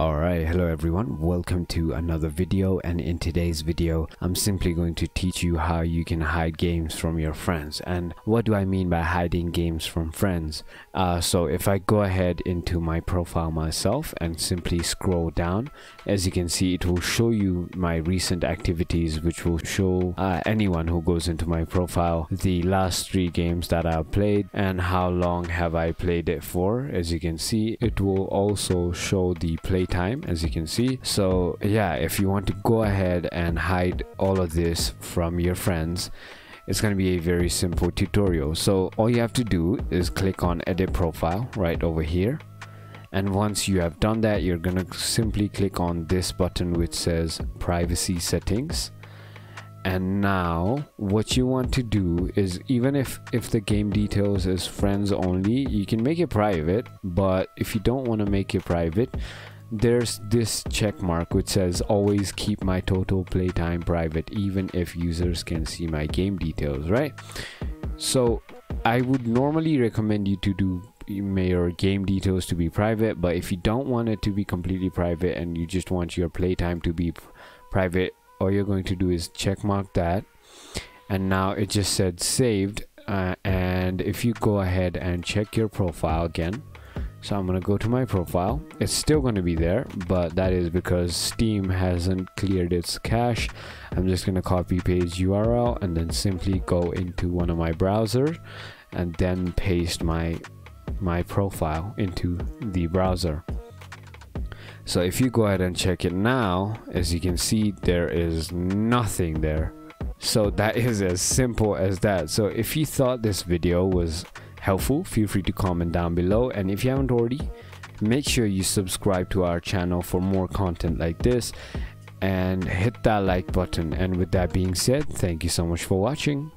Alright, hello everyone, welcome to another video and in today's video I'm simply going to teach you how you can hide games from your friends. And what do I mean by hiding games from friends? Uh, so if I go ahead into my profile myself and simply scroll down as you can see it will show you my recent activities which will show uh, anyone who goes into my profile the last three games that I've played and how long have I played it for. As you can see it will also show the play time as you can see. So yeah if you want to go ahead and hide all of this from your friends it's going to be a very simple tutorial. So all you have to do is click on edit profile right over here. And once you have done that you're going to simply click on this button which says privacy settings. And now what you want to do is even if if the game details is friends only you can make it private. But if you don't want to make it private there's this check mark which says always keep my total playtime private even if users can see my game details right? So i would normally recommend you to do your game details to be private but if you don't want it to be completely private and you just want your playtime to be private all you're going to do is check mark that. And now it just said saved uh, and if you go ahead and check your profile again so I'm gonna go to my profile. It's still gonna be there but that is because Steam hasn't cleared its cache. I'm just gonna copy paste URL and then simply go into one of my browsers and then paste my my profile into the browser. So if you go ahead and check it now as you can see there is nothing there. So that is as simple as that. So if you thought this video was helpful feel free to comment down below. And if you haven't already make sure you subscribe to our channel for more content like this and hit that like button. And with that being said thank you so much for watching